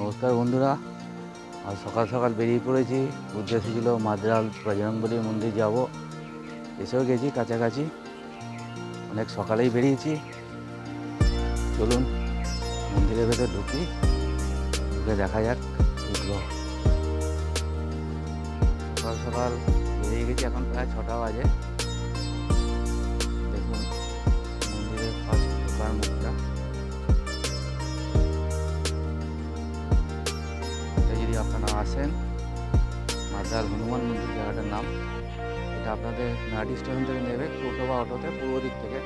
নমস্কার বন্ধুরা। আজ সকাল সকাল বেরিয়ে পড়েছি। উদ্দেশ্য ছিল মাদ্রাল বজরংবলী মন্দির যাব। এসেও গেছি কাছাকাছি। অনেক সকালেই বেরিয়েছি। চলুন মন্দিরের ভেতর ঢুকি। ঢুকে দেখা যাক সকাল সকাল বেরিয়ে গেছি, এখন প্রায় ছটা বাজে। নাটি স্টেশন থেকে নেবে টোটো বা অটোতে পূর্ব দিক থেকে।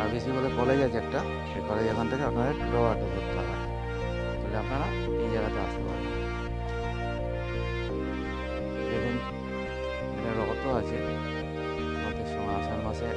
আর বেশি করে কলেজ আছে একটা, সেই কলেজ এখান থেকে আপনাদের টোটো বা অটো করতে হবে তাহলে আপনারা এই জায়গাতে আসতে পারবেন। দেখুন, এটা রত আছে। রথের সময় আষাঢ় মাসে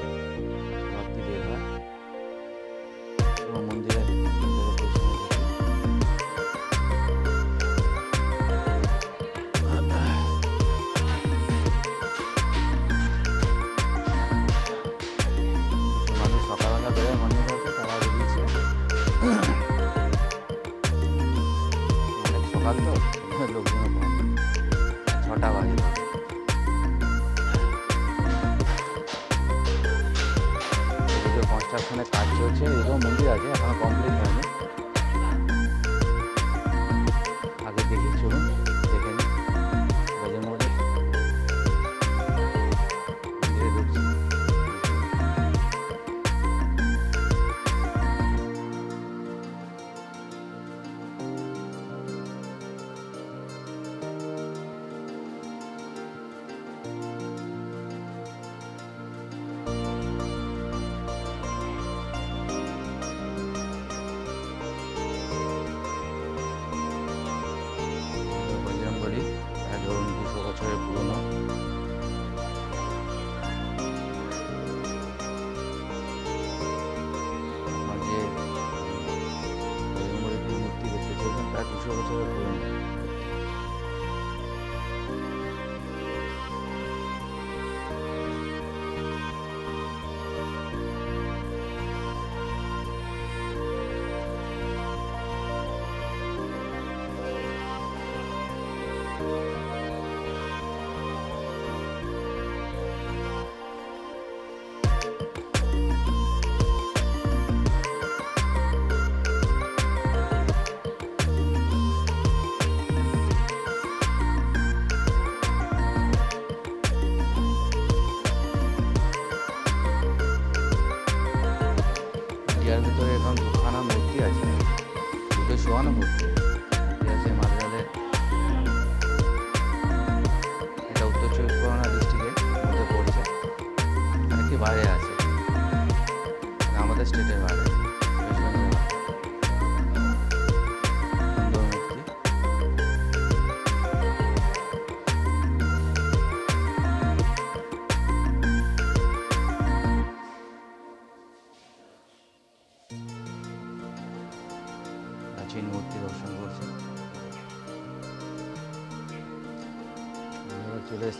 Geronimo.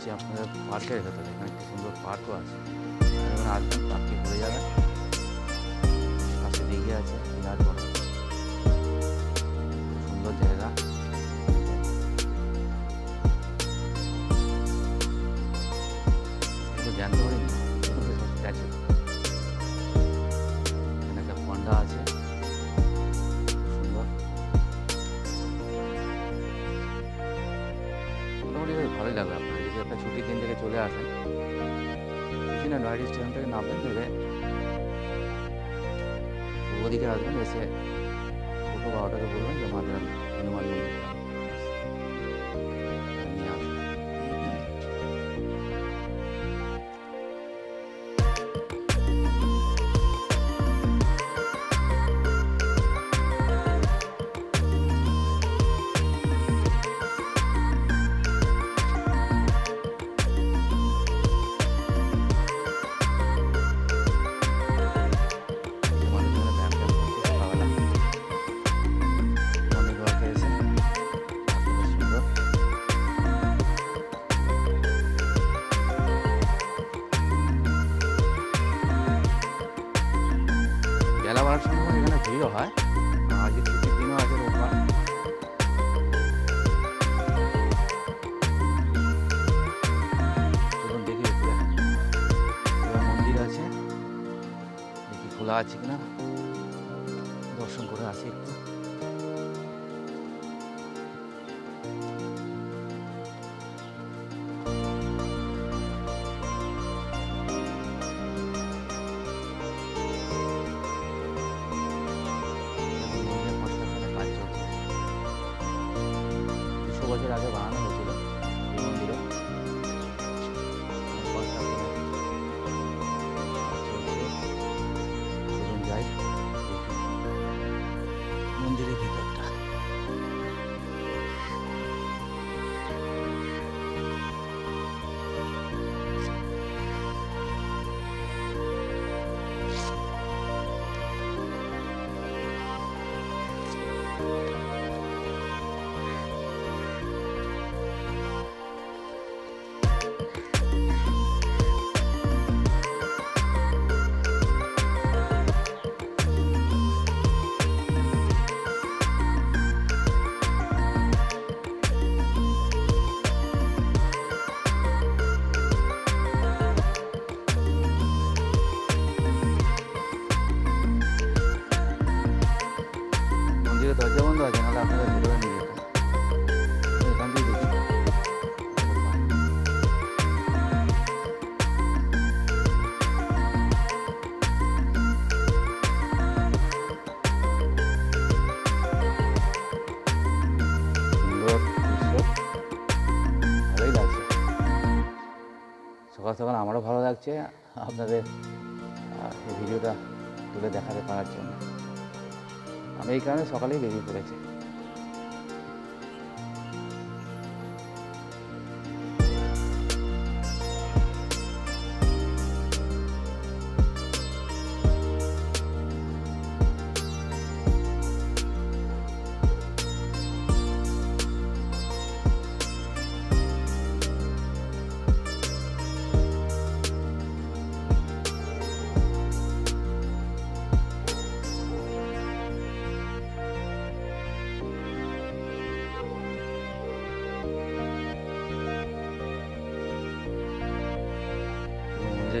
এসেছি আপনাদের পার্কের ভেতরে এখানে একটি সুন্দর পার্কও আছে? যখন আসবেন পার্কে ঘুরে যাবেন। ভালোই লাগবে আপনার। যদি একটা ছুটির দিন থেকে চলে আসেন কিছু না নয়ডা স্টেশন থেকে নামবেন নেবে পূর্ব দিকে আসবেন, এসে টোটো বা অটোকে বলবেন যে মাদ্রান হনুমান মন্দির। খোলা আছে কিনা? দর্শন করে আসি একটু। বছর আগে বানানো সকাল আমারও ভালো লাগছে আপনাদের এই ভিডিওটা তুলে দেখাতে পারার জন্য। আমি এই কারণে সকালেই বেরিয়ে পড়েছি।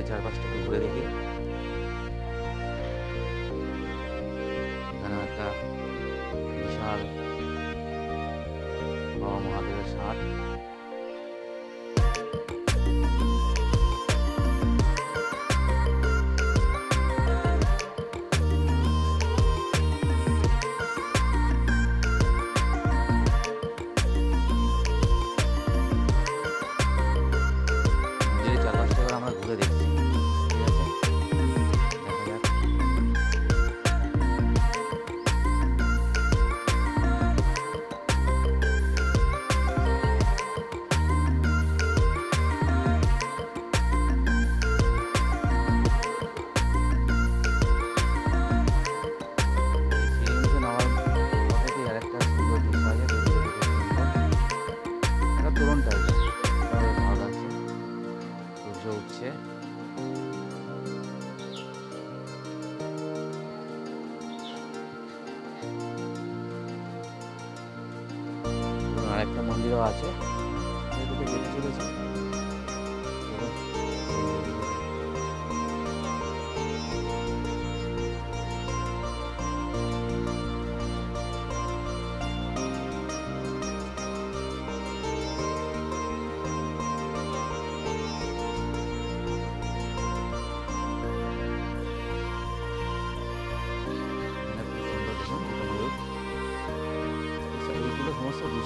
চারপাশটা একটু ঘুরে দেখি। এখানে একটা বিশাল বাবা মহাদেবের ষাট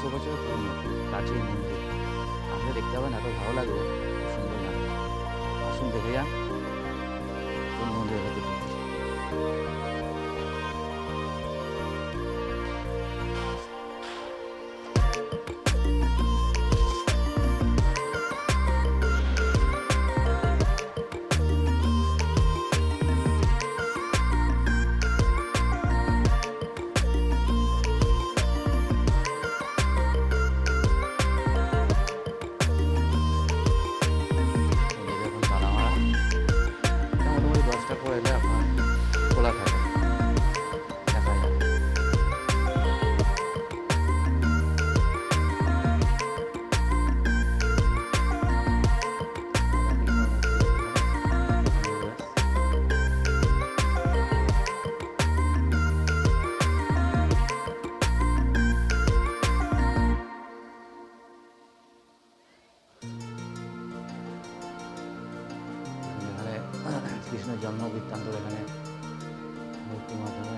দুশো বছরের পুরনো প্রাচীন মন্দির আপনি দেখতে পাবেন এত ভালো লাগবে। সুন্দর লাগবে। আসুন দেখে যান। কোন ভেতর ঢুকছি। কৃষ্ণের জন্ম বৃত্তান্ত এখানে মূর্তির মাধ্যমে